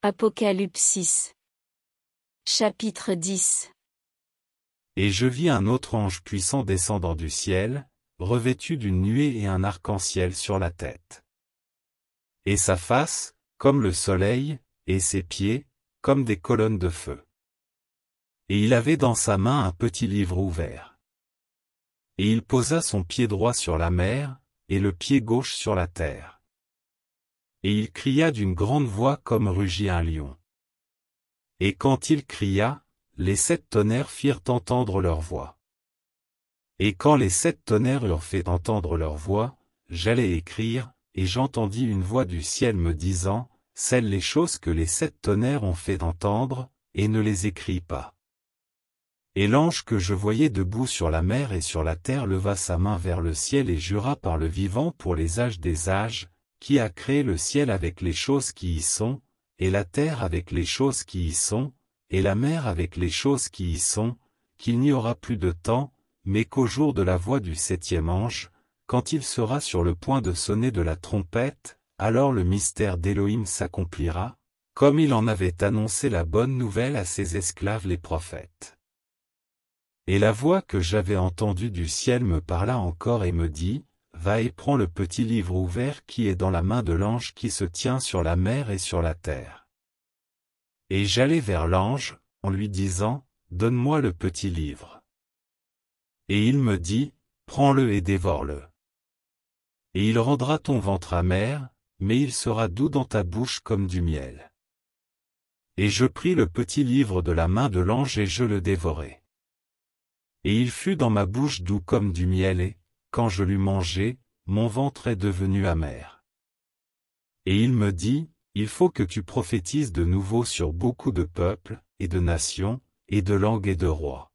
Apocalypse Chapitre 10 Et je vis un autre ange puissant descendant du ciel, revêtu d'une nuée et un arc-en-ciel sur la tête. Et sa face, comme le soleil, et ses pieds, comme des colonnes de feu. Et il avait dans sa main un petit livre ouvert. Et il posa son pied droit sur la mer, et le pied gauche sur la terre. Et il cria d'une grande voix comme rugit un lion. Et quand il cria, les sept tonnerres firent entendre leur voix. Et quand les sept tonnerres eurent fait entendre leur voix, j'allais écrire, et j'entendis une voix du ciel me disant, Celles les choses que les sept tonnerres ont fait entendre, et ne les écris pas. Et l'ange que je voyais debout sur la mer et sur la terre leva sa main vers le ciel et jura par le vivant pour les âges des âges, qui a créé le ciel avec les choses qui y sont, et la terre avec les choses qui y sont, et la mer avec les choses qui y sont, qu'il n'y aura plus de temps, mais qu'au jour de la voix du septième ange, quand il sera sur le point de sonner de la trompette, alors le mystère d'Élohim s'accomplira, comme il en avait annoncé la bonne nouvelle à ses esclaves les prophètes. Et la voix que j'avais entendue du ciel me parla encore et me dit, Et prends le petit livre ouvert qui est dans la main de l'ange qui se tient sur la mer et sur la terre. Et j'allai vers l'ange, en lui disant, Donne-moi le petit livre. Et il me dit, Prends-le et dévore-le. Et il rendra ton ventre amer, mais il sera doux dans ta bouche comme du miel. Et je pris le petit livre de la main de l'ange et je le dévorai. Et il fut dans ma bouche doux comme du miel et, quand je l'eus mangé, mon ventre est devenu amer. Et il me dit, il faut que tu prophétises de nouveau sur beaucoup de peuples, et de nations, et de langues et de rois.